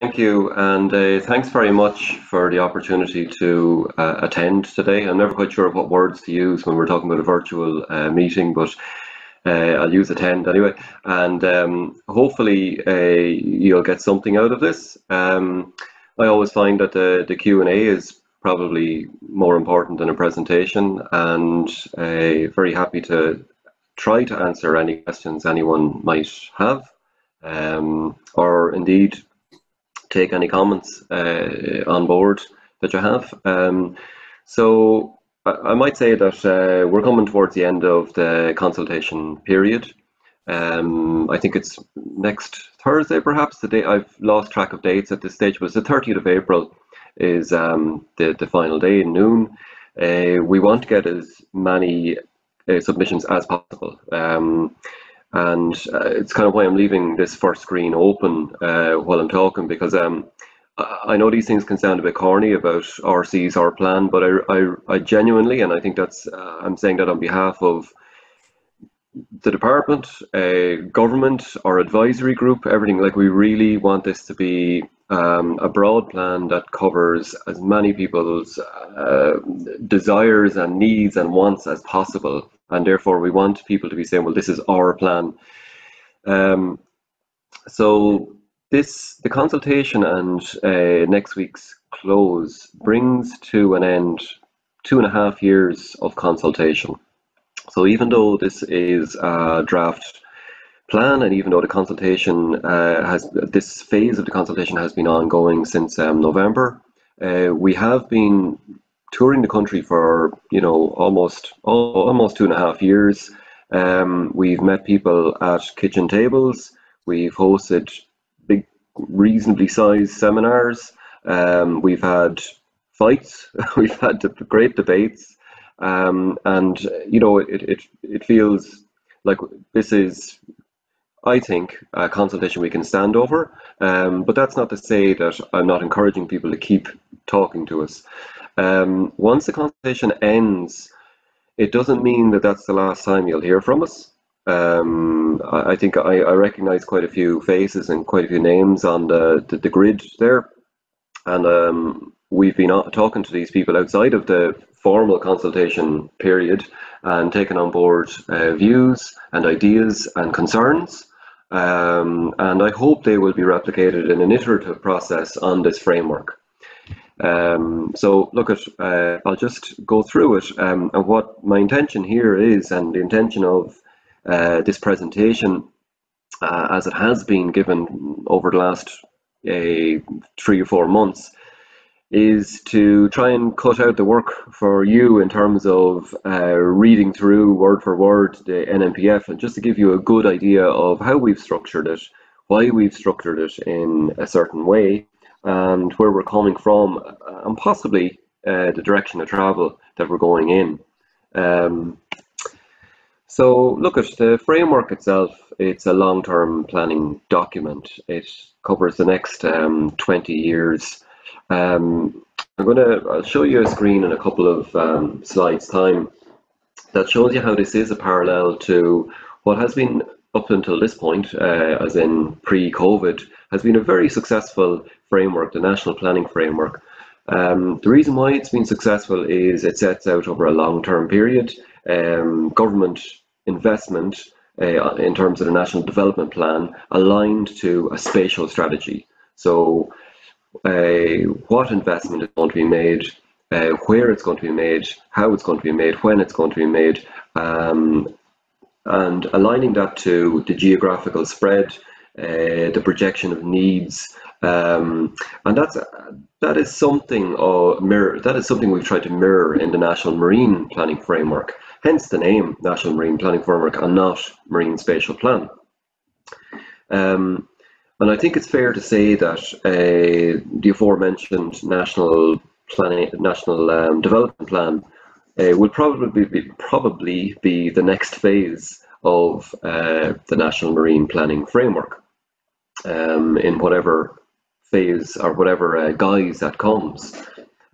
Thank you, and uh, thanks very much for the opportunity to uh, attend today. I'm never quite sure of what words to use when we're talking about a virtual uh, meeting, but uh, I'll use attend anyway. And um, hopefully uh, you'll get something out of this. Um, I always find that the, the Q&A is probably more important than a presentation, and uh, very happy to try to answer any questions anyone might have, um, or indeed take any comments uh, on board that you have. Um, so I, I, might say that uh, we're coming towards the end of the consultation period. Um, I think it's next Thursday, perhaps. The day I've lost track of dates at this stage, it's the 30th of April is um, the the final day in noon. Uh, we want to get as many uh, submissions as possible. Um, and uh, it's kind of why I'm leaving this first screen open uh, while I'm talking because um, I know these things can sound a bit corny about RC's our plan, but I, I, I genuinely, and I think that's uh, I'm saying that on behalf of the department, uh, government, our advisory group, everything. Like we really want this to be um, a broad plan that covers as many people's uh, desires and needs and wants as possible. And therefore, we want people to be saying, well, this is our plan. Um, so this the consultation and uh, next week's close brings to an end two and a half years of consultation. So even though this is a draft plan, and even though the consultation uh, has this phase of the consultation has been ongoing since um, November, uh, we have been touring the country for you know almost almost two and a half years. Um, we've met people at kitchen tables. We've hosted big, reasonably sized seminars. Um, we've had fights. we've had great debates, um, and you know it, it it feels like this is I think, a consultation we can stand over. Um, but that's not to say that I'm not encouraging people to keep talking to us. Um, once the consultation ends, it doesn't mean that that's the last time you'll hear from us. Um, I, I, think I, I, recognize quite a few faces and quite a few names on the, the, the grid there. And um, we've been talking to these people outside of the formal consultation period and taken on board uh, views and ideas and concerns. Um, and I hope they will be replicated in an iterative process on this framework. Um, so look at, uh, I'll just go through it. Um, and what my intention here is and the intention of uh, this presentation uh, as it has been given over the last three or four months is to try and cut out the work for you in terms of uh, reading through word for word the NMPF and just to give you a good idea of how we've structured it, why we've structured it in a certain way, and where we're coming from, uh, and possibly uh, the direction of travel that we're going in. Um, so look at the framework itself. It's a long-term planning document. It covers the next um, 20 years um, I'm going to I'll show you a screen in a couple of um, slides time that shows you how this is a parallel to what has been up until this point, uh, as in pre-COVID, has been a very successful framework, the national planning framework. Um, the reason why it's been successful is it sets out over a long-term period um, government investment uh, in terms of the national development plan aligned to a spatial strategy. So uh, what investment is going to be made, uh, where it's going to be made, how it's going to be made, when it's going to be made, um, and aligning that to the geographical spread, uh, the projection of needs, um, and that's that is something uh, mirror that is something we've tried to mirror in the National Marine Planning Framework. Hence the name National Marine Planning Framework and not Marine Spatial Plan. Um, and I think it's fair to say that uh, the aforementioned national planning, national um, development plan uh, will probably be, probably be the next phase of uh, the national marine planning framework um, in whatever phase or whatever uh, guise that comes.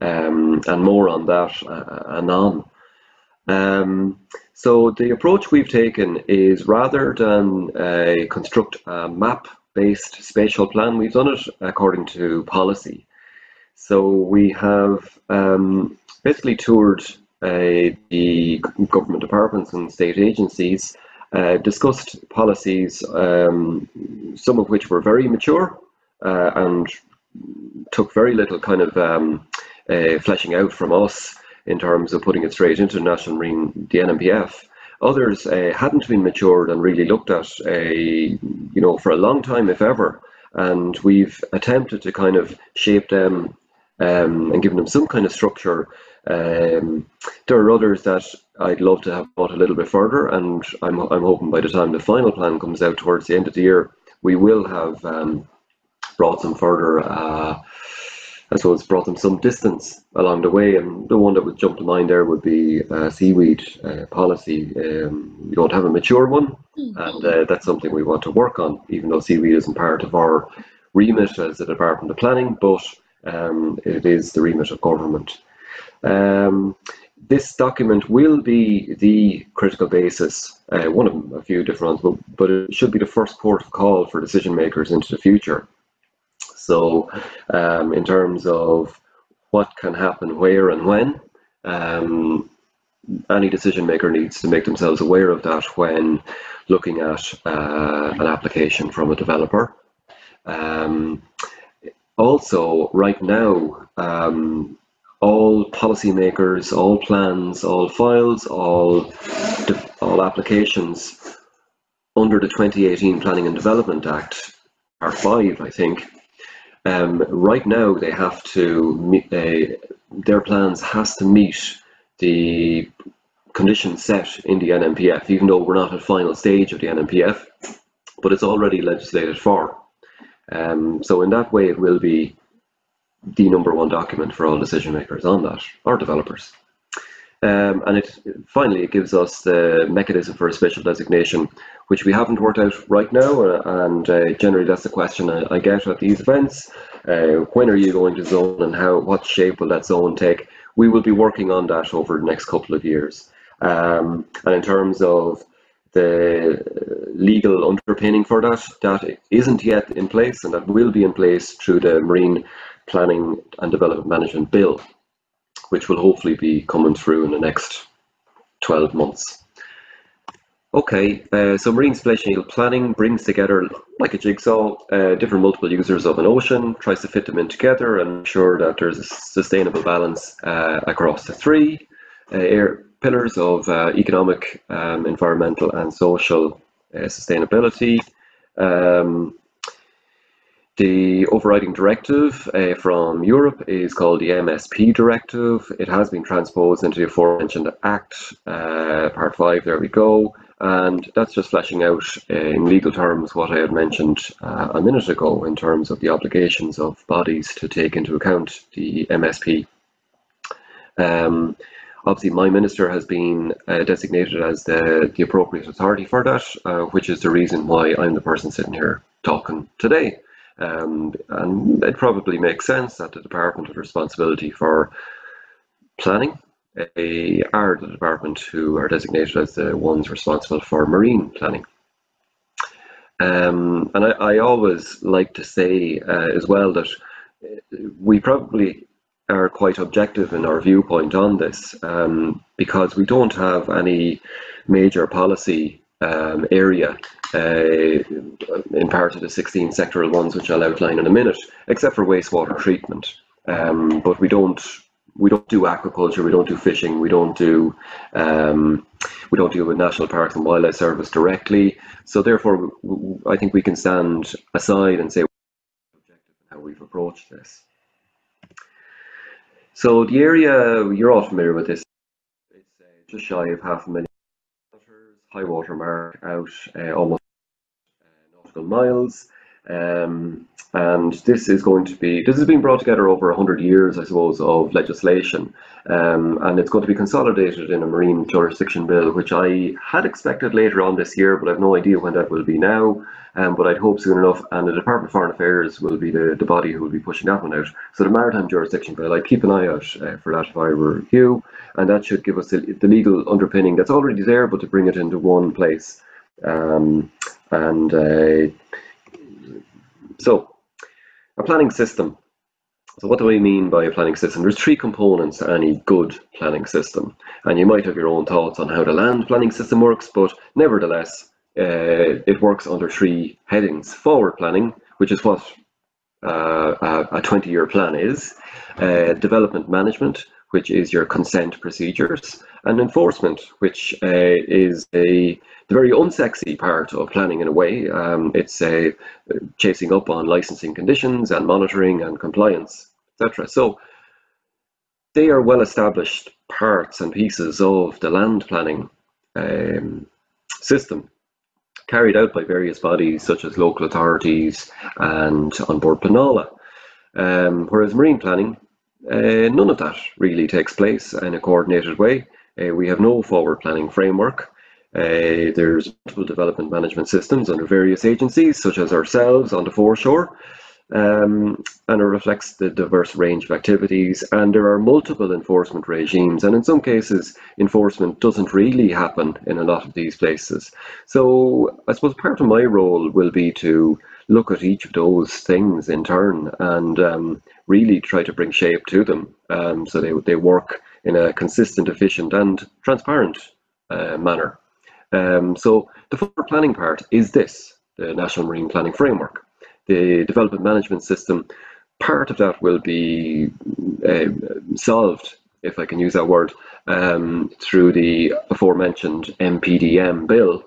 Um, and more on that uh, anon. Um, so the approach we've taken is rather than uh, construct a map based spatial plan. We've done it according to policy. So we have um, basically toured the government departments and state agencies, uh, discussed policies, um, some of which were very mature uh, and took very little kind of um, uh, fleshing out from us in terms of putting it straight into National Marine, the NMPF. Others uh, hadn't been matured and really looked at, you know, for a long time, if ever. And we've attempted to kind of shape them um, and given them some kind of structure. Um, there are others that I'd love to have brought a little bit further, and I'm, I'm hoping by the time the final plan comes out towards the end of the year, we will have um, brought them further. Uh, I suppose brought them some distance along the way, and the one that would jump to mind there would be uh, seaweed uh, policy. Um, we don't have a mature one, mm-hmm. and uh, that's something we want to work on. Even though seaweed isn't part of our remit as the Department of Planning, but um, it is the remit of government. Um, this document will be the critical basis, uh, one of a few different ones, but, but it should be the first port of call for decision makers into the future. So, um, in terms of what can happen where and when, um, any decision maker needs to make themselves aware of that when looking at uh, an application from a developer. Um, also, right now, um, all policymakers, all plans, all files, all all applications under the 2018 Planning and Development Act, are five, I think. Um, right now, they have to meet, their plans has to meet the conditions set in the NMPF, even though we're not at final stage of the NMPF, but it's already legislated for. Um, so in that way, it will be the number one document for all decision makers on that, or developers. Um, and it finally it gives us the mechanism for a spatial designation, which we haven't worked out right now. Uh, and uh, generally, that's the question I, I, get at these events: uh, when are you going to zone, and how? What shape will that zone take? We will be working on that over the next couple of years. Um, and in terms of the legal underpinning for that, that isn't yet in place, and that will be in place through the Marine Planning and Development Management Bill, which will hopefully be coming through in the next 12 months. Okay, uh, so marine spatial planning brings together, like a jigsaw, uh, different multiple users of an ocean, tries to fit them in together and ensure that there's a sustainable balance uh, across the three uh, pillars of uh, economic, um, environmental and social uh, sustainability. Um, the overriding directive uh, from Europe is called the MSP directive. It has been transposed into the aforementioned Act, uh, Part 5, there we go. And that's just fleshing out uh, in legal terms what I had mentioned uh, a minute ago in terms of the obligations of bodies to take into account the MSP. Um, obviously, my minister has been uh, designated as the, the appropriate authority for that, uh, which is the reason why I'm the person sitting here talking today. Um, and it probably makes sense that the department with responsibility for planning a, are the department who are designated as the ones responsible for marine planning. Um, and I, I, always like to say uh, as well that we probably are quite objective in our viewpoint on this um, because we don't have any major policy um, area in part of the 16 sectoral ones, which I'll outline in a minute, except for wastewater treatment. Um, but we don't we don't do aquaculture, we don't do fishing, we don't do um, we don't deal with National Parks and Wildlife Service directly. So therefore, I think we can stand aside and say objective how we've approached this. So the area you're all familiar with this. It's uh, just shy of half a million high water mark out uh, almost uh, nautical miles. Um, and this is going to be this has been brought together over 100 years I suppose of legislation. Um, and it's going to be consolidated in a marine jurisdiction bill which I had expected later on this year but I've no idea when that will be now. Um, but I'd hope soon enough and the Department of Foreign Affairs will be the, the body who will be pushing that one out. So the maritime jurisdiction bill I'd keep an eye out uh, for that if I were you and that should give us the, the, legal underpinning that's already there but to bring it into one place. Um, and uh, so, a planning system. So what do I mean by a planning system? There's three components to any good planning system. And you might have your own thoughts on how the land planning system works, but nevertheless, uh, it works under three headings. Forward planning, which is what uh, a 20 year plan is, uh, development management, which is your consent procedures, and enforcement, which uh, is a the very unsexy part of planning in a way. Um, it's a chasing up on licensing conditions and monitoring and compliance, etc. So they are well established parts and pieces of the land planning um, system carried out by various bodies such as local authorities and An Bord Pleanála. Um, whereas marine planning, uh, none of that really takes place in a coordinated way. Uh, we have no forward planning framework. Uh, there's multiple development management systems under various agencies, such as ourselves on the foreshore, um, and it reflects the diverse range of activities. And there are multiple enforcement regimes, and in some cases, enforcement doesn't really happen in a lot of these places. So, I suppose part of my role will be to look at each of those things in turn and um, really try to bring shape to them um, so they, they work in a consistent, efficient, and transparent uh, manner. Um, so, the forward planning part is this the National Marine Planning Framework the development management system, part of that will be uh, solved, if I can use that word, um, through the aforementioned MPDM bill,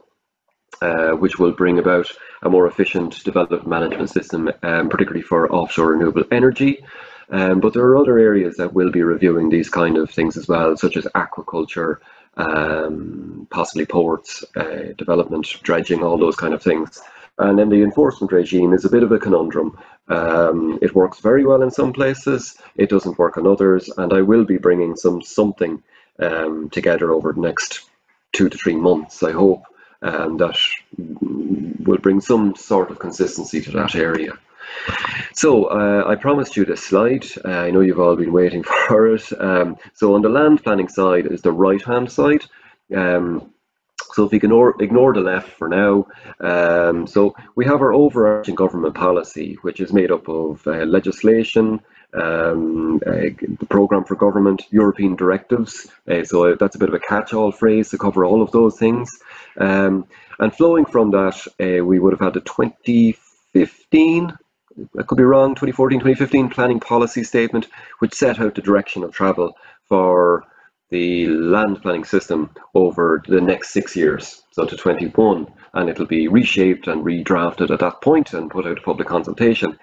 uh, which will bring about a more efficient development management system, um, particularly for offshore renewable energy. Um, but there are other areas that will be reviewing these kind of things as well, such as aquaculture, um, possibly ports, uh, development, dredging, all those kind of things. And then the enforcement regime is a bit of a conundrum. Um, it works very well in some places, it doesn't work in others, and I will be bringing some something um, together over the next two to three months, I hope, um, that will bring some sort of consistency to that area. So uh, I promised you this slide. Uh, I know you've all been waiting for it. Um, so on the land planning side is the right hand side. Um, so if we can ignore, ignore the left for now, um, so we have our overarching government policy, which is made up of uh, legislation, um, uh, the programme for government, European directives. Uh, so that's a bit of a catch-all phrase to cover all of those things. Um, and flowing from that, uh, we would have had the 2015, I could be wrong, 2014, 2015 planning policy statement, which set out the direction of travel for the land planning system over the next six years, so to 21, and it'll be reshaped and redrafted at that point and put out a public consultation.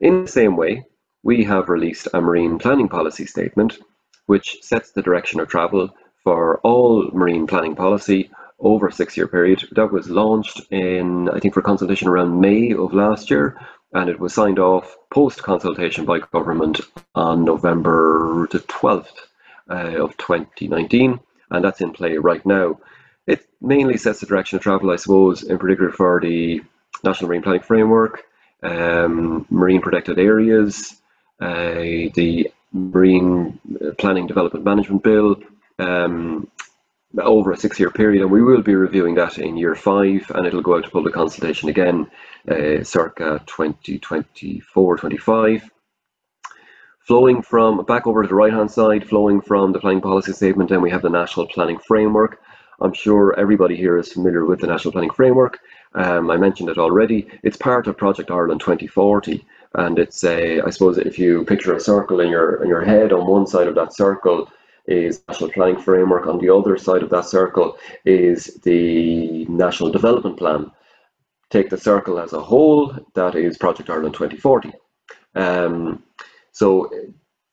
In the same way, we have released a marine planning policy statement, which sets the direction of travel for all marine planning policy over a six year period. That was launched in, I think, for consultation around May of last year, and it was signed off post consultation by government on November the 12th uh, of 2019, and that's in play right now. It mainly sets the direction of travel, I suppose, in particular for the National Marine Planning Framework, um, marine protected areas, uh, the Marine Planning Development Management Bill, um, over a six year period, and we will be reviewing that in year five, and it'll go out to public consultation again uh, circa 2024 25 flowing from back over to the right hand side, flowing from the planning policy statement, then we have the national planning framework. I'm sure everybody here is familiar with the national planning framework. Um, I mentioned it already. It's part of Project Ireland 2040, and it's a. I suppose if you picture a circle in your in your head, on one side of that circle is national planning framework. On the other side of that circle is the national development plan. Take the circle as a whole. That is Project Ireland 2040. Um, so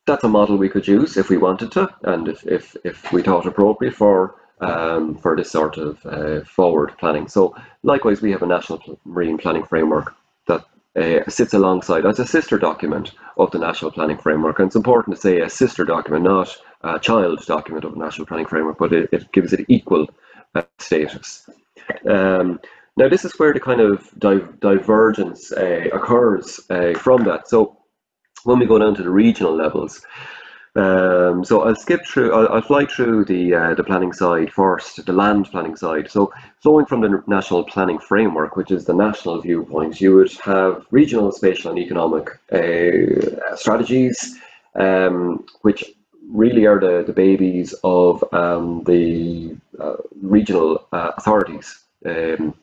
that's a model we could use if we wanted to, and if, if, if we thought appropriate for um, for this sort of uh, forward planning. So likewise, we have a national marine planning framework that uh, sits alongside as a sister document of the national planning framework. And it's important to say a sister document, not a child document of the national planning framework, but it, it gives it equal uh, status. Um, now, this is where the kind of di divergence uh, occurs uh, from that. So when we go down to the regional levels, Um, so I'll skip through, I'll, I'll fly through the uh, the planning side first, the land planning side. So flowing from the National Planning Framework, which is the national viewpoint, you would have regional, spatial and economic uh, strategies, um, which really are the, the babies of um, the uh, regional uh, authorities. Um,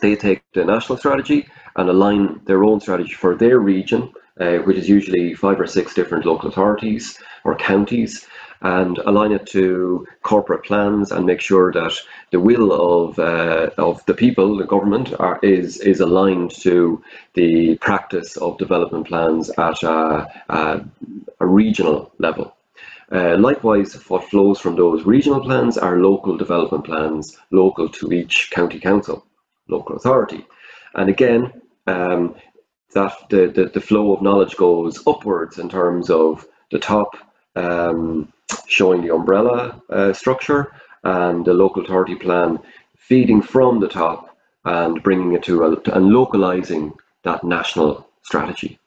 they take the national strategy and align their own strategy for their region uh, which is usually five or six different local authorities or counties, and align it to corporate plans and make sure that the will of uh, of the people, the government, are, is is aligned to the practice of development plans at a, a, a regional level. Uh, likewise, what flows from those regional plans are local development plans, local to each county council, local authority. And again, um, that the, the, the flow of knowledge goes upwards in terms of the top um, showing the umbrella uh, structure and the local authority plan feeding from the top and bringing it to a, and localizing that national strategy.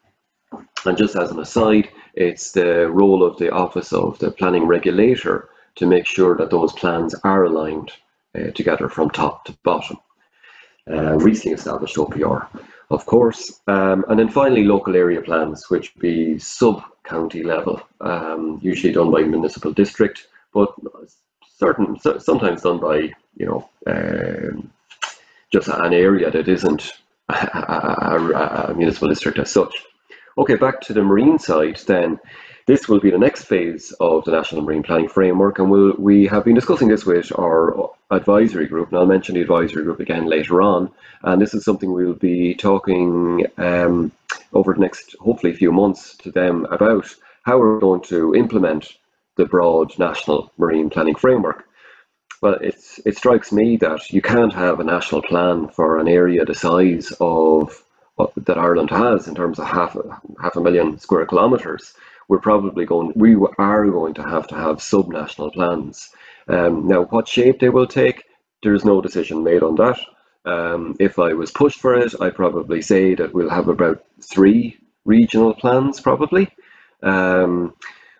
And just as an aside, it's the role of the Office of the Planning Regulator to make sure that those plans are aligned uh, together from top to bottom. Uh, recently established OPR of course. Um, and then finally, local area plans, which be sub-county level, um, usually done by municipal district, but certain sometimes done by you know um, just an area that isn't a, a, a, municipal district as such. Okay, back to the marine side then. This will be the next phase of the National Marine Planning Framework, and we'll, we have been discussing this with our advisory group, and I'll mention the advisory group again later on. And this is something we'll be talking um, over the next, hopefully, few months to them about how we're going to implement the broad National Marine Planning Framework. Well, it's, it strikes me that you can't have a national plan for an area the size of that Ireland has in terms of half a, half a million square kilometres we're probably going, we are going to have to have sub-national plans. Um, now, what shape they will take, there's no decision made on that. Um, if I was pushed for it, I'd probably say that we'll have about three regional plans, probably. Um,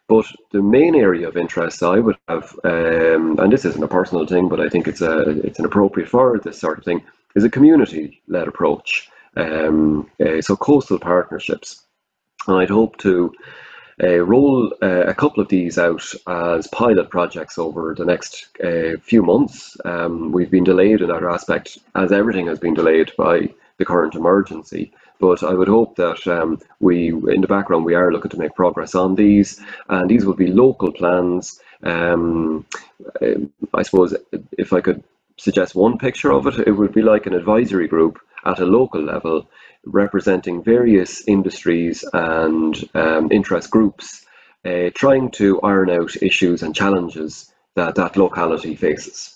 but the main area of interest I would have, um, and this isn't a personal thing, but I think it's a it's an appropriate for this sort of thing, is a community-led approach. Um, uh, so coastal partnerships, and I'd hope to uh, roll uh, a couple of these out as pilot projects over the next uh, few months. Um, we've been delayed in that aspect, as everything has been delayed by the current emergency. But I would hope that um, we, in the background, we are looking to make progress on these, and these will be local plans. Um, I suppose if I could suggest one picture of it, it would be like an advisory group at a local level representing various industries and um, interest groups, uh, trying to iron out issues and challenges that that locality faces.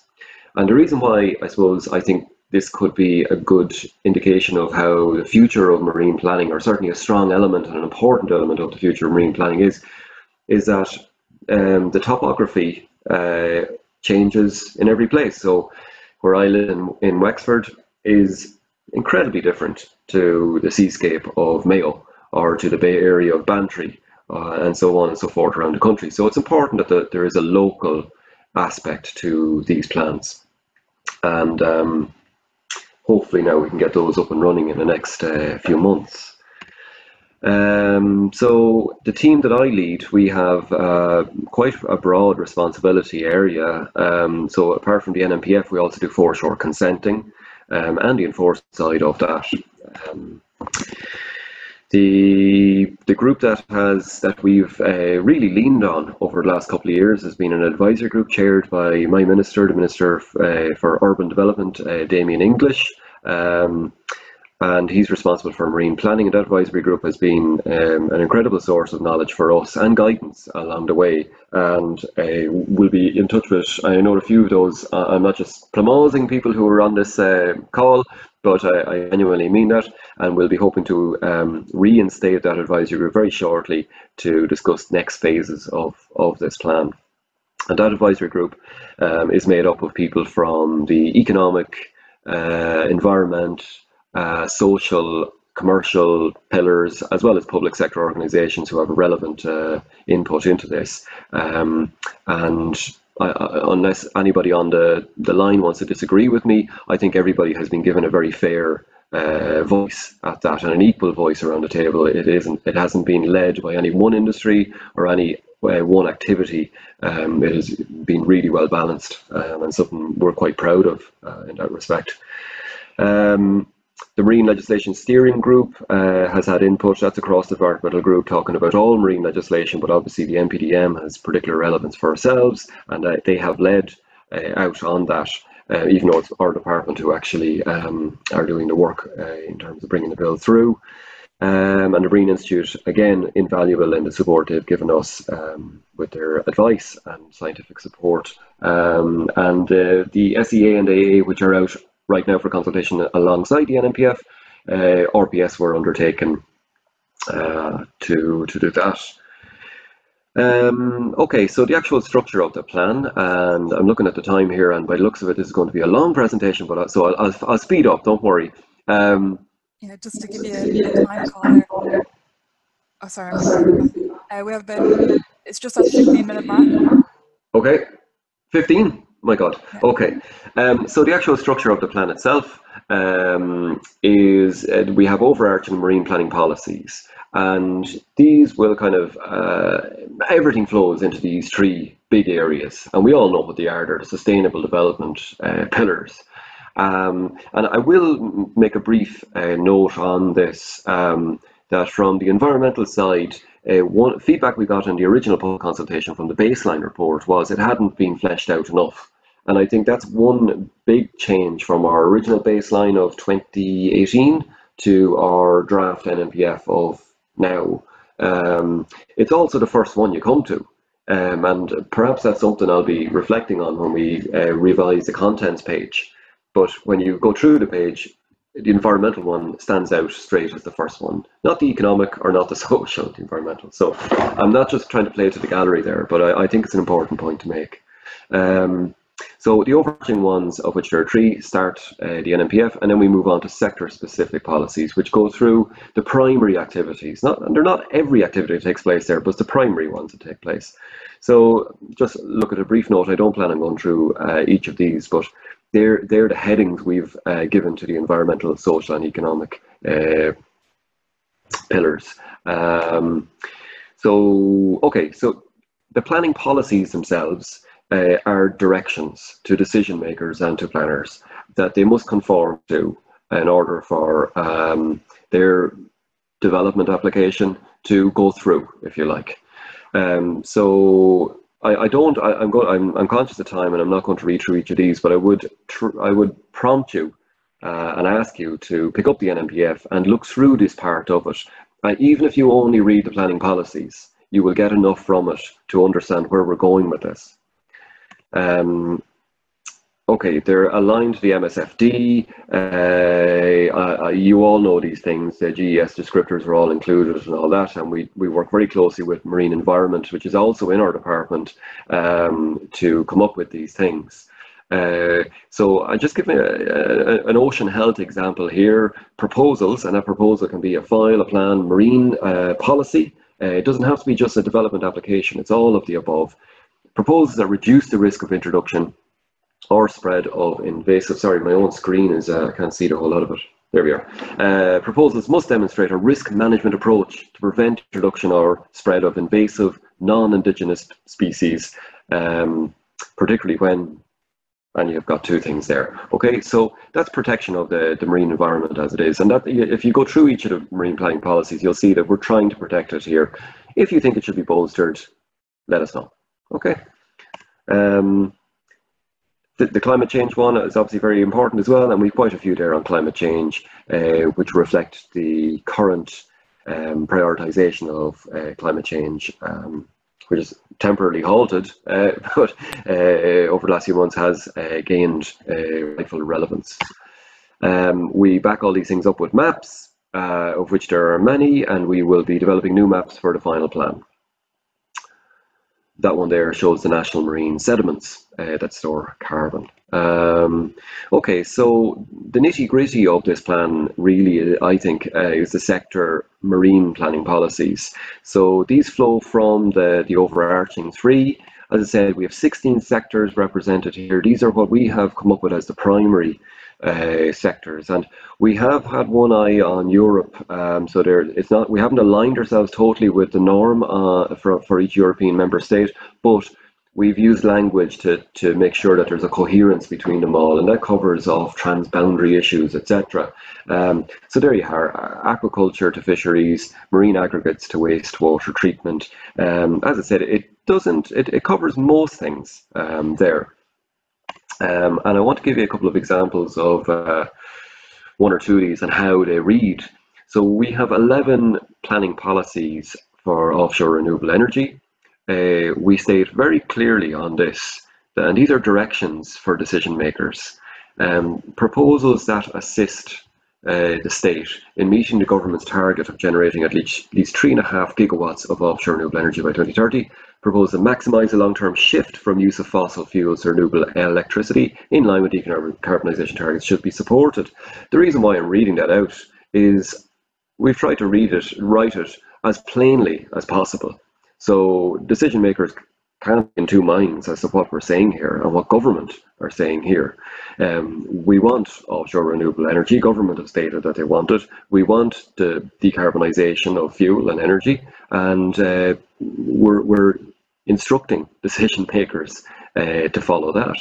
And the reason why I suppose I think this could be a good indication of how the future of marine planning, or certainly a strong element and an important element of the future of marine planning is, is that um, the topography uh, changes in every place. So where I live in, in Wexford is incredibly different to the seascape of Mayo or to the Bay Area of Bantry uh, and so on and so forth around the country. So it's important that the, there is a local aspect to these plans. And um, hopefully now we can get those up and running in the next uh, few months. Um, so the team that I lead, we have uh, quite a broad responsibility area. Um, so apart from the NMPF, we also do foreshore consenting um, and the enforced side of that. Um, the the group that has that we've uh, really leaned on over the last couple of years has been an advisory group chaired by my minister, the Minister uh, for Urban Development, uh, Damien English. Um, and he's responsible for marine planning and that advisory group has been um, an incredible source of knowledge for us and guidance along the way. And uh, we'll be in touch with I know a few of those uh, I'm not just promoting people who are on this uh, call but I, I, genuinely mean that. And we'll be hoping to um, reinstate that advisory group very shortly to discuss next phases of, of this plan. And that advisory group um, is made up of people from the economic uh, environment uh, social commercial pillars as well as public sector organisations who have a relevant uh, input into this. Um, and I, I, unless anybody on the, the line wants to disagree with me, I think everybody has been given a very fair uh, voice at that and an equal voice around the table. It isn't. It hasn't been led by any one industry or any uh, one activity. Um, it has been really well balanced um, and something we're quite proud of uh, in that respect. Um, the Marine Legislation Steering Group uh, has had input. That's a cross-departmental group talking about all marine legislation, but obviously the MPDM has particular relevance for ourselves, and uh, they have led uh, out on that. Uh, even though it's our department who actually um, are doing the work uh, in terms of bringing the bill through. Um, and the Marine Institute, again, invaluable in the support they've given us um, with their advice and scientific support. Um, and uh, the SEA and AA, which are out right now for consultation alongside the NMPF, uh, RPS were undertaken uh, to, to do that. Um, okay, so the actual structure of the plan, and I'm looking at the time here, and by the looks of it, this is going to be a long presentation, but I, so I'll, I'll, I'll, speed up, don't worry. Um, yeah, just to give you a, time caller. Oh, sorry. Uh, we have been, it's just at 15 minute mark. Okay, 15? My God. Okay. Um, so the actual structure of the plan itself um, is uh, we have overarching marine planning policies. And these will kind of uh, everything flows into these three big areas. And we all know what they are. They're the sustainable development uh, pillars. Um, and i will make a brief uh, note on this um, that from the environmental side uh, one feedback we got in the original public consultation from the baseline report was it hadn't been fleshed out enough and i think that's one big change from our original baseline of 2018 to our draft nmpf of now. Um, it's also the first one you come to. Um, and perhaps that's something I'll be reflecting on when we uh, revise the contents page. But when you go through the page, the environmental one stands out straight as the first one, not the economic or not the social, the environmental. So I'm not just trying to play to the gallery there, but I, I think it's an important point to make. Um, so the overarching ones, of which there are three, start uh, the NMPF, and then we move on to sector-specific policies, which go through the primary activities. Not, they're not every activity that takes place there, but it's the primary ones that take place. So just look at a brief note. I don't plan on going through uh, each of these, but they're they're the headings we've uh, given to the environmental, social, and economic uh, pillars. Um, so okay, so the planning policies themselves uh, are directions to decision makers and to planners that they must conform to in order for um, their development application to go through, if you like. Um, so I, I don't. I, am going. I'm, I'm conscious of time, and I'm not going to read through each of these. But I would. I would prompt you uh, and ask you to pick up the NMPF and look through this part of it. And even if you only read the planning policies, you will get enough from it to understand where we're going with this. Um, okay, they're aligned to the MSFD. Uh, uh, you all know these things. The GES descriptors are all included and all that. And we, we work very closely with Marine Environment, which is also in our department, um, to come up with these things. Uh, so I just give a, a, an ocean health example here. Proposals, and a proposal can be a file, a plan, marine uh, policy. Uh, it doesn't have to be just a development application. It's all of the above proposals that reduce the risk of introduction or spread of invasive, sorry, my own screen is, uh, I can't see the whole lot of it. There we are. Uh, proposals must demonstrate a risk management approach to prevent introduction or spread of invasive non-indigenous species, um, particularly when, and you've got two things there. Okay, so that's protection of the, the marine environment as it is. And that if you go through each of the marine planning policies, you'll see that we're trying to protect it here. If you think it should be bolstered, let us know. Okay. Um, the, the, climate change one is obviously very important as well, and we've quite a few there on climate change, uh, which reflect the current um, prioritisation of uh, climate change, um, which is temporarily halted, uh, but uh, over the last few months has uh, gained uh, rightful relevance. Um, we back all these things up with maps, of which there are many, and we will be developing new maps for the final plan. That one there shows the national marine sediments uh, that store carbon. Um, okay, so the nitty gritty of this plan really, I think, uh, is the sector marine planning policies. So these flow from the, the overarching three. As I said, we have 16 sectors represented here. These are what we have come up with as the primary uh, sectors. And we have had one eye on Europe, um, so there it's not we haven't aligned ourselves totally with the norm uh, for for each European member state, but we've used language to to make sure that there's a coherence between them all, and that covers off transboundary issues, etc. Um, so there you are: aquaculture to fisheries, marine aggregates to wastewater treatment. Um, as I said, it doesn't it, it covers most things um, there. Um, and I want to give you a couple of examples of uh, one or two of these and how they read. So we have 11 planning policies for offshore renewable energy. Uh, we state very clearly on this, and these are directions for decision makers, um, proposals that assist uh, the state in meeting the government's target of generating at least, at least three and a half gigawatts of offshore renewable energy by 2030 propose to maximise the long-term shift from use of fossil fuels to renewable electricity in line with decarbonisation targets should be supported. The reason why I'm reading that out is we've tried to read it, write it as plainly as possible. So decision makers can't be in two minds as to what we're saying here and what government are saying here. Um, we want offshore renewable energy. Government have stated that they want it. We want the decarbonisation of fuel and energy, and uh, we're, we're instructing decision makers uh, to follow that.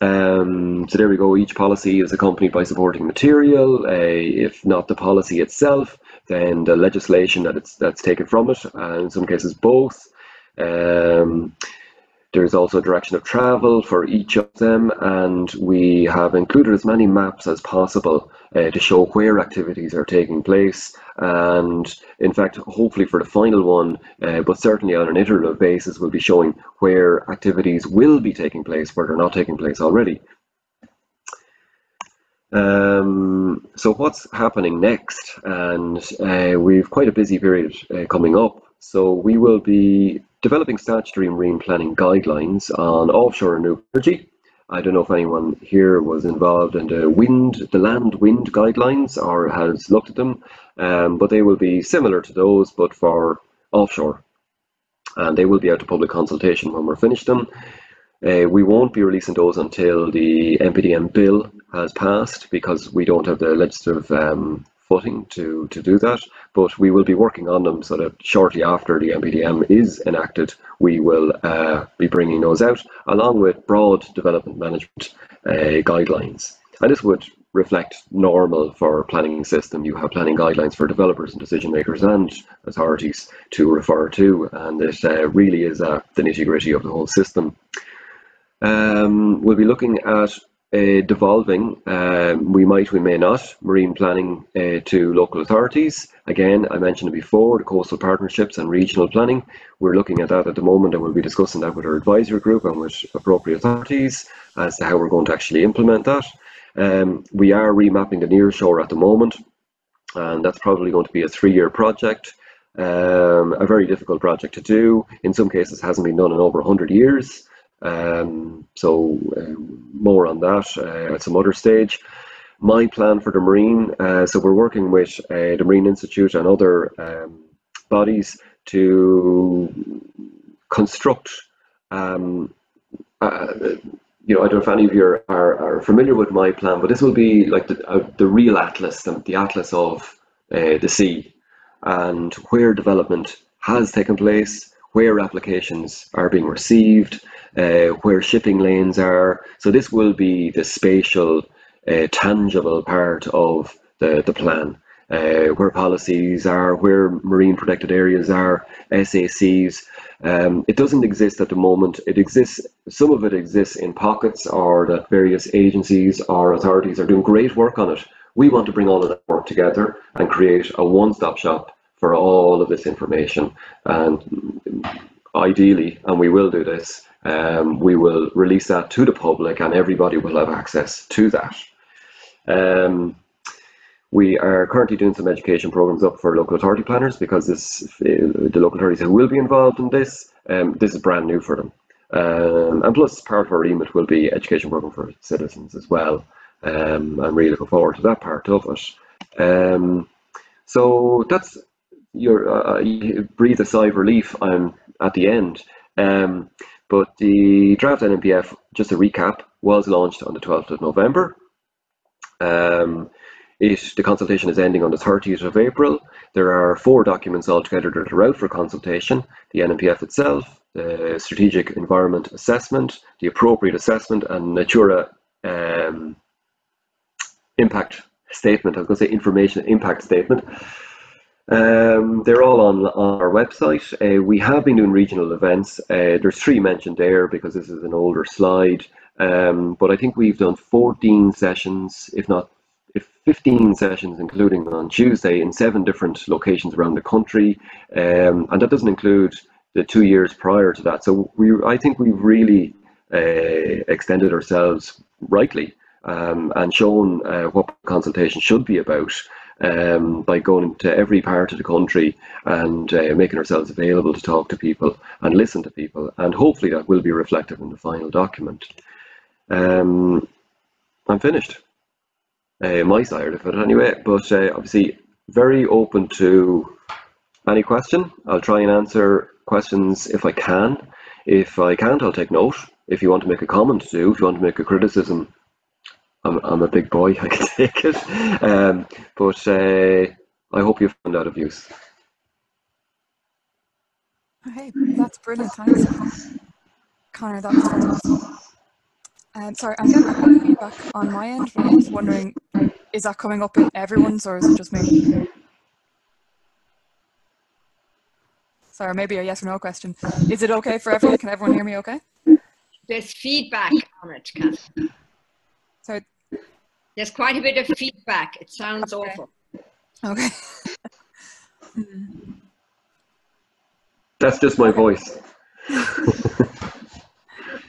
Um, so there we go. Each policy is accompanied by supporting material. Uh, if not the policy itself, then the legislation that it's that's taken from it, and in some cases both. Um, there's also a direction of travel for each of them, and we have included as many maps as possible uh, to show where activities are taking place. And in fact, hopefully for the final one, uh, but certainly on an iterative basis, we'll be showing where activities will be taking place, where they're not taking place already. Um, so what's happening next? And uh, we've quite a busy period uh, coming up. So we will be developing statutory marine planning guidelines on offshore renewable energy. I don't know if anyone here was involved in the wind, the land wind guidelines or has looked at them, um, but they will be similar to those, but for offshore. And they will be out to public consultation when we're finished them. Uh, we won't be releasing those until the MPDM bill has passed because we don't have the legislative um, footing to, to do that, but we will be working on them so that shortly after the MPDM is enacted, we will uh, be bringing those out along with broad development management uh, guidelines. And this would reflect normal for planning system. You have planning guidelines for developers and decision makers and authorities to refer to, and it uh, really is the nitty gritty of the whole system. Um, we'll be looking at uh, devolving, um, we might, we may not, marine planning uh, to local authorities. Again, I mentioned it before, the coastal partnerships and regional planning. We're looking at that at the moment and we'll be discussing that with our advisory group and with appropriate authorities as to how we're going to actually implement that. Um, we are remapping the near shore at the moment and that's probably going to be a three-year project. Um, a very difficult project to do. In some cases, hasn't been done in over 100 years. Um, so um, more on that uh, at some other stage. My plan for the Marine, uh, so we're working with uh, the Marine Institute and other um, bodies to construct, um, uh, you know, I don't know if any of you are, are, familiar with my plan, but this will be like the, uh, the real atlas, the, the atlas of uh, the sea and where development has taken place, where applications are being received, uh, where shipping lanes are. So this will be the spatial, uh, tangible part of the, the plan. Uh, where policies are, where marine protected areas are, SACs. Um, it doesn't exist at the moment. It exists, some of it exists in pockets or that various agencies or authorities are doing great work on it. We want to bring all of that work together and create a one-stop shop for all of this information. And ideally, and we will do this, um, we will release that to the public and everybody will have access to that. Um, we are currently doing some education programs up for local authority planners because this, the local authorities who will be involved in this, um, this is brand new for them. Um, and plus, part of our remit will be education program for citizens as well. Um, I'm really looking forward to that part of it. Um, so that's your uh, you breathe a sigh of relief um, at the end. Um, but the draft NMPF, just a recap, was launched on the 12th of November. Um, it, the consultation is ending on the 30th of April. There are four documents altogether that are out for consultation. The NMPF itself, the Strategic Environment Assessment, the Appropriate Assessment, and Natura um, Impact Statement. I was going to say Information Impact Statement. Um, they're all on, on our website. Uh, we have been doing regional events. Uh, there's three mentioned there because this is an older slide. Um, but I think we've done 14 sessions, if not if 15 sessions, including on Tuesday, in seven different locations around the country. Um, and that doesn't include the two years prior to that. So we, I think we've really uh, extended ourselves rightly um, and shown uh, what consultation should be about um, by going to every part of the country and uh, making ourselves available to talk to people and listen to people. And hopefully that will be reflected in the final document. Um, I'm finished. Uh, my side of it anyway, but uh, obviously very open to any question. I'll try and answer questions if I can. If I can't, I'll take note. If you want to make a comment, do. If you want to make a criticism, I'm, I'm a big boy, I can take it. Um, but uh, I hope you found that of use. Hey, that's brilliant. Thanks, Conor. That was fantastic. Um, sorry, I'm getting feedback on my end. I was wondering, is that coming up in everyone's or is it just me? Sorry, maybe a yes or no question. Is it okay for everyone? Can everyone hear me okay? There's feedback on it, Catherine. Sorry. There's quite a bit of feedback. It sounds okay. awful. Okay. That's just my voice.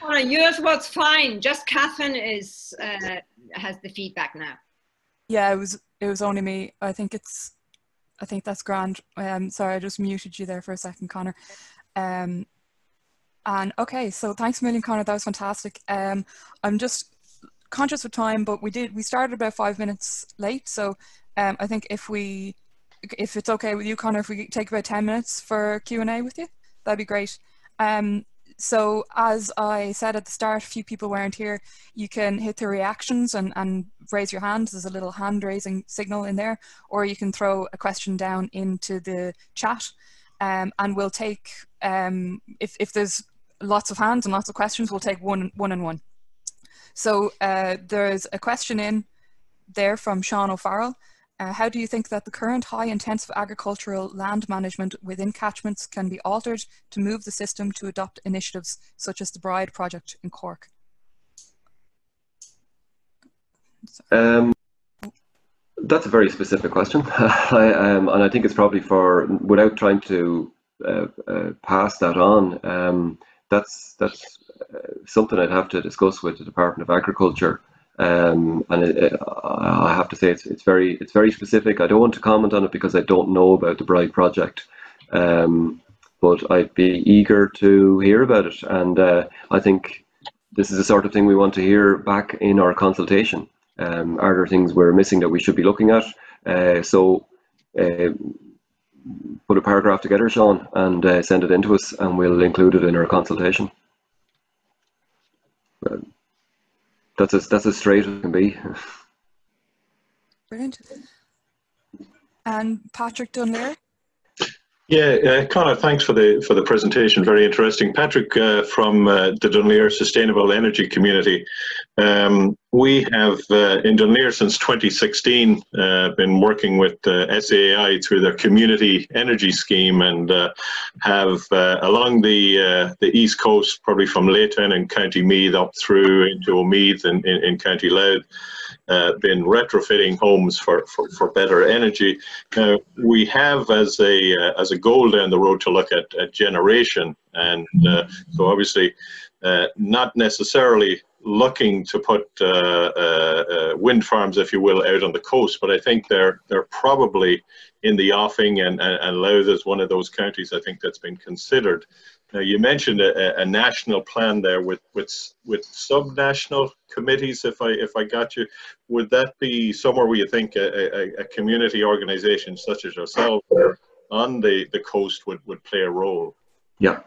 Conor, yours was fine. Just Catherine is uh, has the feedback now. Yeah, it was it was only me. I think it's I think that's grand. Um, sorry, I just muted you there for a second, Conor. Um, and okay, so thanks a million, Conor. That was fantastic. Um, I'm just conscious of time, but we did we started about five minutes late, so um, I think if we if it's okay with you, Conor, if we take about ten minutes for Q and A with you, that'd be great. Um, so as I said at the start, a few people weren't here. You can hit the reactions and, and raise your hand. There's a little hand raising signal in there, or you can throw a question down into the chat um, and we'll take, um, if, if there's lots of hands and lots of questions, we'll take one, one and one. So uh, there's a question in there from Sean O'Farrell. Uh, how do you think that the current high intensive agricultural land management within catchments can be altered to move the system to adopt initiatives such as the Bride project in Cork? Um, that's a very specific question, I, um, and I think it's probably for without trying to uh, uh, pass that on. Um, that's that's uh, something I'd have to discuss with the Department of Agriculture. Um, and it, it, I have to say it's it's very it's very specific. I don't want to comment on it because I don't know about the Bride project, um, but I'd be eager to hear about it. And uh, I think this is the sort of thing we want to hear back in our consultation. Um, are there things we're missing that we should be looking at? Uh, so uh, put a paragraph together, Sean, and uh, send it in to us, and we'll include it in our consultation that's as that's as straight as it can be. Brilliant. And Patrick Dunleer. Yeah, uh, Conor, thanks for the for the presentation. Very interesting. Patrick uh, from uh, the Dunleer Sustainable Energy Community. Um, we have uh, in Dunleer since 2016 uh, been working with uh, SEAI through their community energy scheme and have along the the east coast, probably from Laytown and County Meath up through into Omeath and in, in County Louth uh, been retrofitting homes for, for, for better energy. Now, we have as a, uh, as a goal down the road to look at, at generation. And uh, so obviously, uh, not necessarily looking to put uh, uh, uh, wind farms, if you will, out on the coast, but I think they're they're probably in the offing, and, and, and Louth is one of those counties I think that's been considered. Now, you mentioned a, a national plan there with with with sub-national committees. If I if I got you, would that be somewhere where you think a, a, a community organisation such as yourself on the, the coast would, would play a role? Yeah,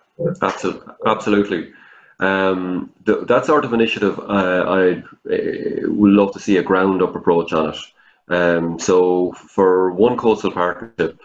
absolutely. Um, the, that sort of initiative, uh, I uh, would love to see a ground up approach on it. Um, so, for one coastal partnership,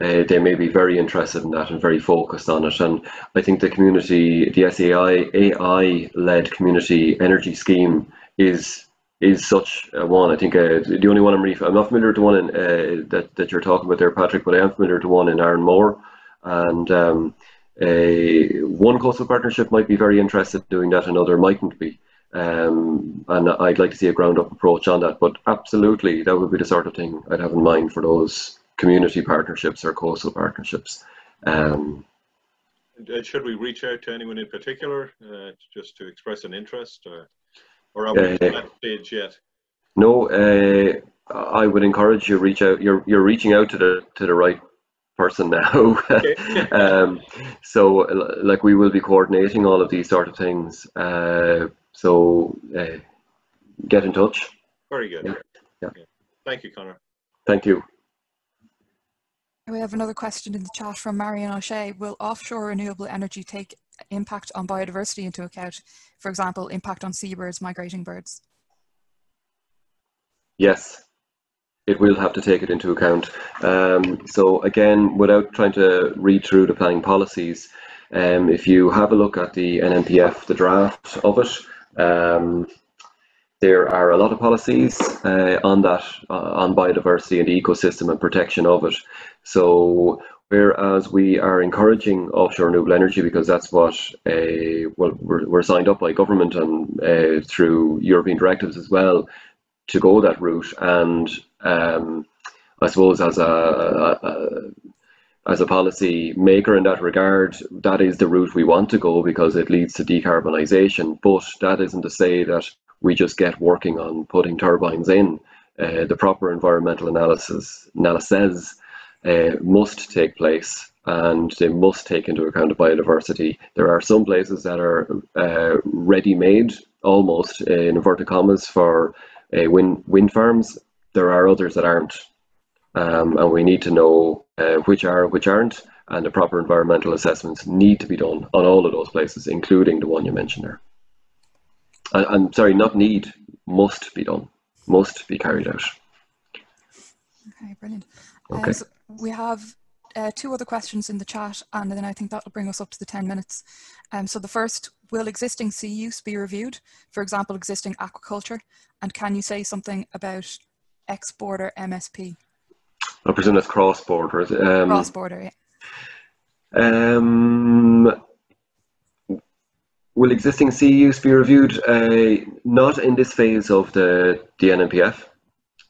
uh, they may be very interested in that and very focused on it. And I think the community, the SEAI AI led community energy scheme is is such a one. I think uh, the only one I'm really, I'm not familiar to one in, uh, that that you're talking about there, Patrick, but I am familiar to one in Arranmore, and um, a one coastal partnership might be very interested in doing that, another mightn't be. Um, and I'd like to see a ground up approach on that. But absolutely, that would be the sort of thing I'd have in mind for those community partnerships or coastal partnerships. Um, should we reach out to anyone in particular uh, just to express an interest, or, or are we uh, at that stage yet? No, uh, I would encourage you reach out. You're you're reaching out to the to the right person now. um, so, like, we will be coordinating all of these sort of things. Uh, so, uh, get in touch. Very good. Yeah. yeah. Thank you, Conor. Thank you. We have another question in the chat from Marion O'Shea. Will offshore renewable energy take impact on biodiversity into account? For example, impact on seabirds, migrating birds? Yes, it will have to take it into account. Um, so again, without trying to read through the planning policies, um, if you have a look at the NMPF, the draft of it, um, there are a lot of policies uh, on that, uh, on biodiversity and the ecosystem and protection of it. So whereas we are encouraging offshore renewable energy because that's what uh, well we're, we're signed up by government and uh, through European directives as well to go that route and um, I suppose as a, a, a, as a policy maker in that regard, that is the route we want to go because it leads to decarbonisation. But that isn't to say that we just get working on putting turbines in. Uh, the proper environmental analysis analysis uh, must take place and they must take into account the biodiversity. There are some places that are uh, ready-made, almost in inverted commas, for uh, wind wind farms, there are others that aren't. Um, and we need to know uh, which are which aren't, and the proper environmental assessments need to be done on all of those places, including the one you mentioned there. I, I'm sorry, not need, must be done, must be carried out. Okay, brilliant. Okay. Um, so we have uh, two other questions in the chat, and then I think that will bring us up to the 10 minutes. Um, so the first, will existing sea use be reviewed? For example, existing aquaculture? And can you say something about ex-border MSP? I presume that's cross-border. Um, cross-border, yeah. Um, will existing sea use be reviewed? Uh, not in this phase of the, NMPF,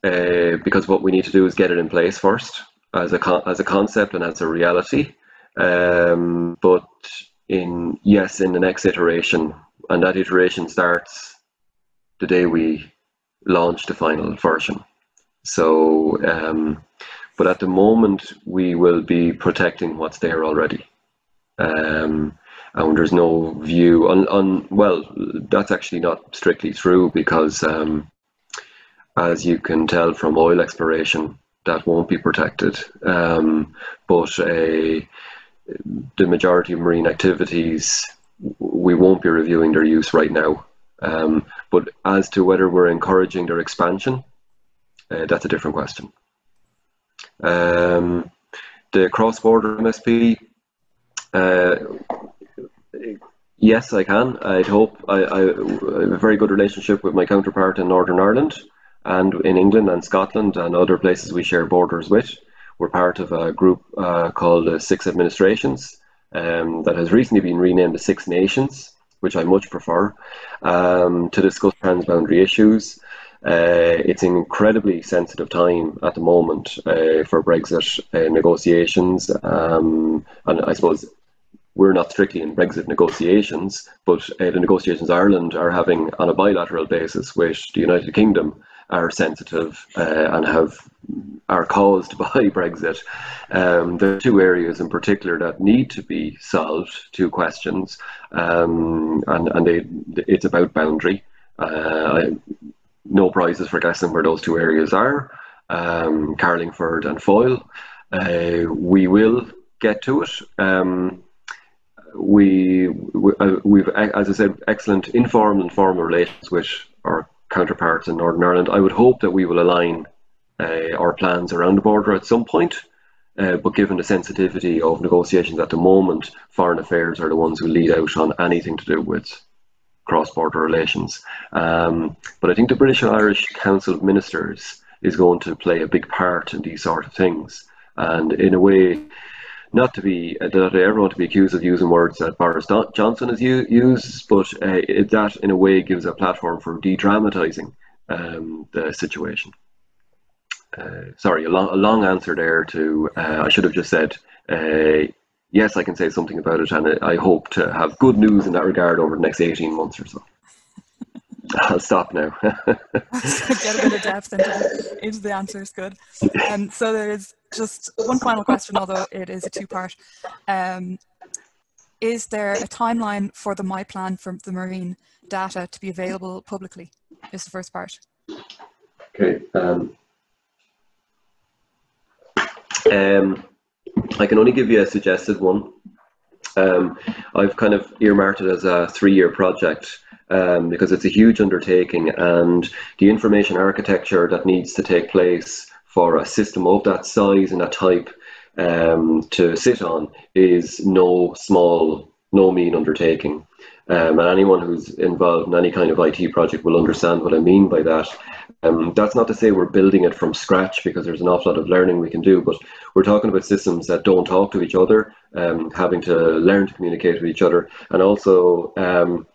uh, because what we need to do is get it in place first as a, as a concept and as a reality. Um, but in yes, in the next iteration, and that iteration starts the day we launch the final version. So, um, but at the moment, we will be protecting what's there already. Um, and there's no view on, on, well, that's actually not strictly true because, um, as you can tell from oil exploration, that won't be protected. Um, but a, the majority of marine activities, we won't be reviewing their use right now. Um, but as to whether we're encouraging their expansion, uh, that's a different question. Um, the cross-border MSP, uh, yes, I can. I'd hope I, I, have a very good relationship with my counterpart in Northern Ireland and in England and Scotland and other places we share borders with. We're part of a group uh, called the Six Administrations um, that has recently been renamed the Six Nations, which I much prefer, um, to discuss transboundary issues. Uh, it's an incredibly sensitive time at the moment uh, for Brexit uh, negotiations, um, and I suppose we're not strictly in Brexit negotiations, but uh, the negotiations Ireland are having on a bilateral basis with the United Kingdom are sensitive uh, and have are caused by Brexit. Um, there are two areas in particular that need to be solved. Two questions, um, and and they, it's about boundary. Uh, no prizes for guessing where those two areas are, um, Carlingford and Foyle. Uh, we will get to it. Um, we, we uh, we've, as I said, excellent informal and formal relations with our counterparts in Northern Ireland. I would hope that we will align uh, our plans around the border at some point. Uh, but given the sensitivity of negotiations at the moment, foreign affairs are the ones who lead out on anything to do with cross-border relations. Um, but I think the British and Irish Council of Ministers is going to play a big part in these sort of things. And in a way, not to be not everyone to be accused of using words that Boris Johnson has used, but uh, that in a way gives a platform for de-dramatising um, the situation. Uh, sorry, a long, a long, answer there to, uh, I should have just said, uh, yes, I can say something about it, and I hope to have good news in that regard over the next 18 months or so. I'll stop now. Get a bit of depth into, into the answers, is good. Um, so there is just one final question, although it is a two-part. Um, is there a timeline for the My Plan for the marine data to be available publicly? Is the first part. Okay. Um, um, I can only give you a suggested one. Um, I've kind of earmarked it as a three-year project um, because it's a huge undertaking and the information architecture that needs to take place for a system of that size and that type um, to sit on is no small, no mean undertaking. Um, and anyone who's involved in any kind of IT project will understand what I mean by that. Um, that's not to say we're building it from scratch because there's an awful lot of learning we can do, but we're talking about systems that don't talk to each other, um, having to learn to communicate with each other, and also um,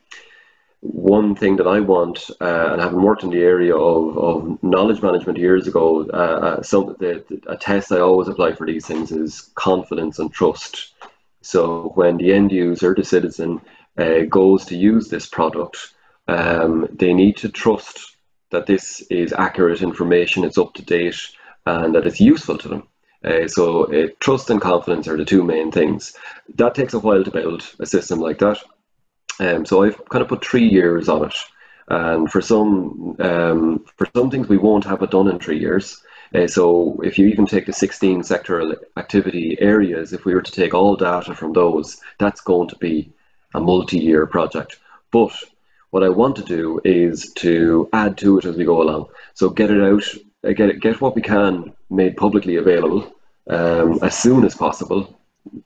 one thing that I want, uh, and having worked in the area of, of knowledge management years ago, uh, uh, some the, the, a test I always apply for these things is confidence and trust. So when the end user, the citizen, uh, goes to use this product, um, they need to trust that this is accurate information, it's up to date, and that it's useful to them. Uh, so uh, trust and confidence are the two main things. That takes a while to build a system like that. Um, so I've kind of put three years on it, and for some um, for some things we won't have it done in three years. Uh, so if you even take the 16 sectoral activity areas, if we were to take all data from those, that's going to be a multi-year project. But what I want to do is to add to it as we go along. So get it out, uh, get it, get what we can made publicly available um, as soon as possible,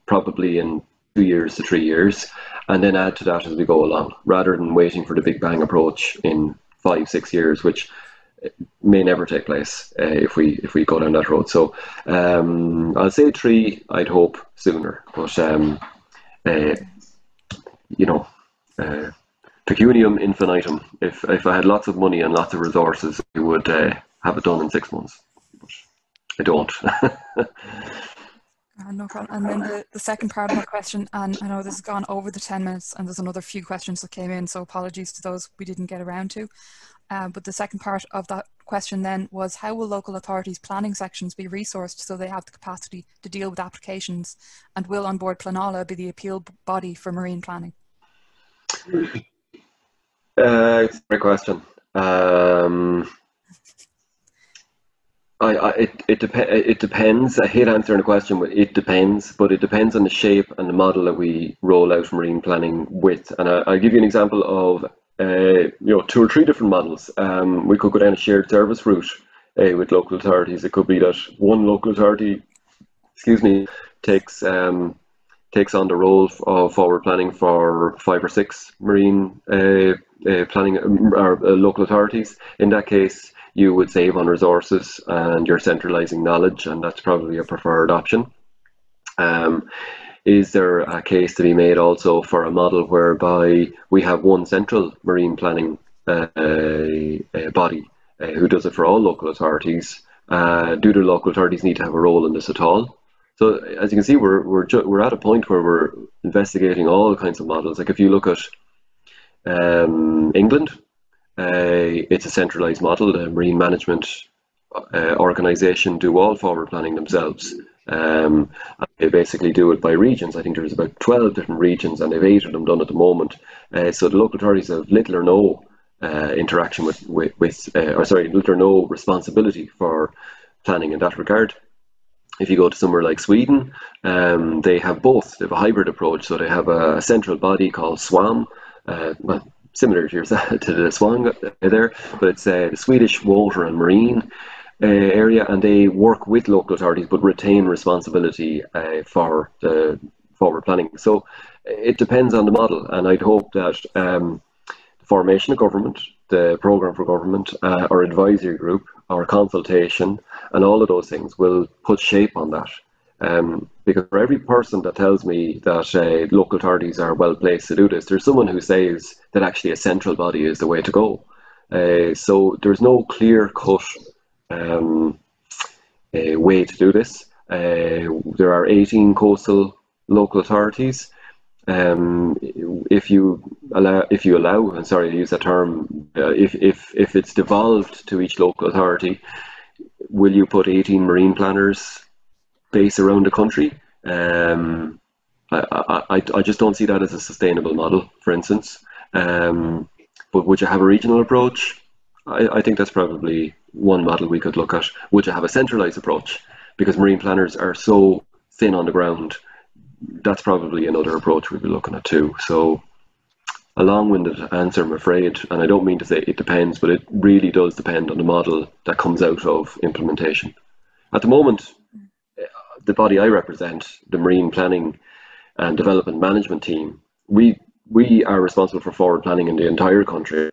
probably in two years to three years, and then add to that as we go along, rather than waiting for the big bang approach in five, six years, which may never take place uh, if we if we go down that road. So um, I'll say three. I'd hope sooner, but um, uh, you know, uh, pecunium infinitum. If if I had lots of money and lots of resources, I would uh, have it done in six months. But I don't. No problem. And then the, the second part of my question, and I know this has gone over the 10 minutes and there's another few questions that came in, so apologies to those we didn't get around to. Uh, but the second part of that question then was how will local authorities planning sections be resourced so they have the capacity to deal with applications and will An Bord Pleanála be the appeal body for marine planning? Uh, great question. Um, I, I, it it, dep- it depends. I hate answering a question, but it depends. But it depends on the shape and the model that we roll out marine planning with. And I, will give you an example of uh, you know two or three different models. Um, we could go down a shared service route uh, with local authorities. It could be that one local authority, excuse me, takes um, takes on the role of forward planning for five or six marine uh, uh planning or uh, local authorities. In that case you would save on resources and you're centralizing knowledge, and that's probably a preferred option. Um, is there a case to be made also for a model whereby we have one central marine planning uh, uh, body uh, who does it for all local authorities? Uh, do the local authorities need to have a role in this at all? So as you can see, we're we're we're at a point where we're investigating all kinds of models. Like if you look at um, England, uh, it's a centralized model. The marine management uh, organization do all forward planning themselves. Um, they basically do it by regions. I think there's about 12 different regions and they've eight of them done at the moment. Uh, so the local authorities have little or no uh, interaction with, with, with uh, or sorry, little or no responsibility for planning in that regard. If you go to somewhere like Sweden, um, they have both. They have a hybrid approach. So they have a central body called SWAM, uh, well, similar to, to the SWAN there, but it's uh, the Swedish Water and Marine uh, area, and they work with local authorities but retain responsibility uh, for the forward planning. So it depends on the model, and I'd hope that um, the formation of government, the program for government, uh, our advisory group, our consultation, and all of those things will put shape on that. Um, because for every person that tells me that uh, local authorities are well placed to do this, there's someone who says that actually a central body is the way to go. Uh, so there's no clear cut um, way to do this. Uh, there are 18 coastal local authorities. Um, if you allow, if you allow, I'm sorry to use that term, uh, if, if, if it's devolved to each local authority, will you put 18 marine planners base around the country? Um, I, I, I just don't see that as a sustainable model, for instance. Um, but would you have a regional approach? I, I think that's probably one model we could look at. Would you have a centralized approach? Because marine planners are so thin on the ground, that's probably another approach we'd be looking at too. So, a long winded answer, I'm afraid, and I don't mean to say it depends, but it really does depend on the model that comes out of implementation. At the moment, the body I represent, the Marine Planning and Development Management Team, we we are responsible for forward planning in the entire country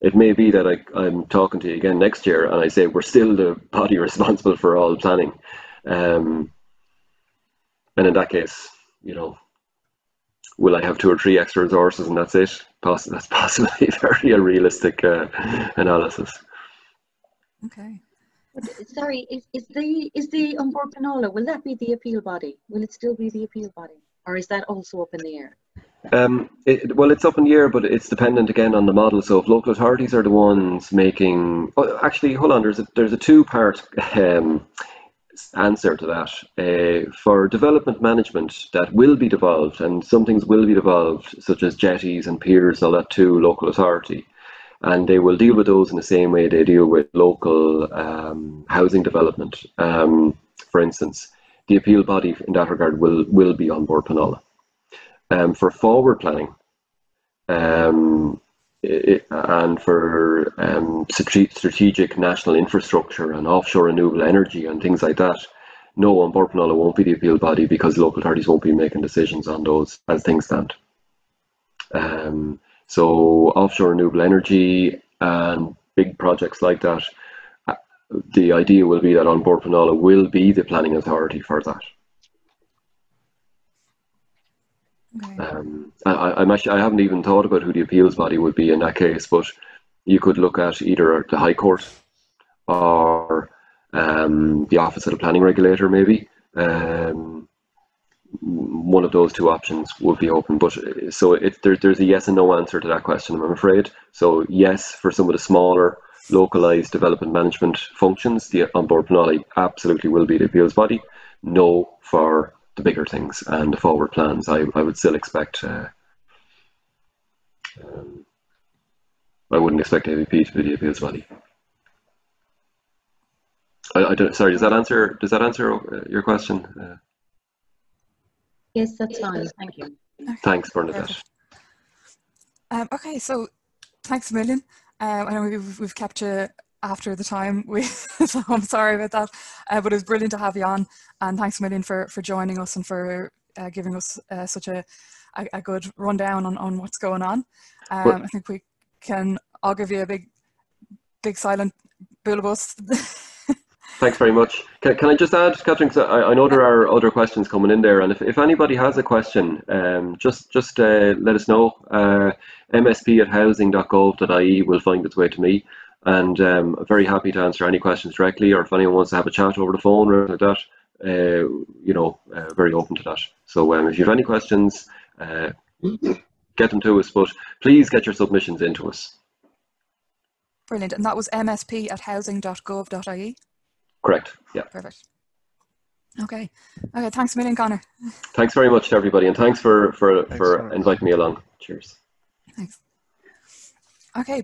it may be that I, I'm talking to you again next year and I say we're still the body responsible for all planning. Um, and in that case, you know, will I have two or three extra resources and that's it? Poss- that's possibly very unrealistic uh, analysis. Okay. Sorry, is, is the is the An Bord will that be the appeal body? Will it still be the appeal body? Or is that also up in the air? Um, it, well, it's up in the air, but it's dependent again on the model. So if local authorities are the ones making, oh, actually, hold on, there's a, there's a two-part um, answer to that. Uh, for development management, that will be devolved, and some things will be devolved, such as jetties and piers, all that to local authority. And they will deal with those in the same way they deal with local um, housing development. Um, for instance, the appeal body in that regard will, will be An Bord Pleanála um, for forward planning um, it, and for um, strategic national infrastructure and offshore renewable energy and things like that. No, An Bord Pleanála won't be the appeal body because local authorities won't be making decisions on those as things stand. Um, so offshore renewable energy and big projects like that, uh, the idea will be that An Bord Pleanála will be the planning authority for that. Okay. Um, I, I'm actually, I haven't even thought about who the appeals body would be in that case, but you could look at either the High Court or um, the Office of the Planning Regulator, maybe. Um, one of those two options would be open, but uh, so it, there, there's a yes and no answer to that question, I'm afraid. So yes, for some of the smaller localized development management functions, the An Bord Pleanála absolutely will be the appeals body. No for the bigger things and the forward plans, I, I would still expect. Uh, um, I wouldn't expect ABP to be the appeals body. I, I don't. Sorry, does that answer? Does that answer uh, your question? Uh, yes, that's fine. Thank you. Okay. Thanks, Bernadette. Um, okay, so thanks a million. Um, I know we've, we've kept you after the time. We, so I'm sorry about that, uh, but it was brilliant to have you on, and thanks a million for for joining us and for uh, giving us uh, such a, a, a good rundown on on what's going on. Um, Well- I think we can. I'll give you a big, big silent bualadh bos. Thanks very much. Can, can I just add, Catherine, 'cause I, I know there are other questions coming in there, and if, if anybody has a question, um, just just uh, let us know. Uh, msp at housing.gov.ie will find its way to me, and um, I'm very happy to answer any questions directly, or if anyone wants to have a chat over the phone or like that, uh, you know, uh, very open to that. So um, if you have any questions, uh, get them to us, but please get your submissions into us. Brilliant. And that was msp at housing.gov.ie. Correct. Yeah. Perfect. Okay. Okay. Thanks a million, Conor. Thanks very much to everybody, and thanks for for Thanks, for Conor. inviting me along. Cheers. Thanks. Okay.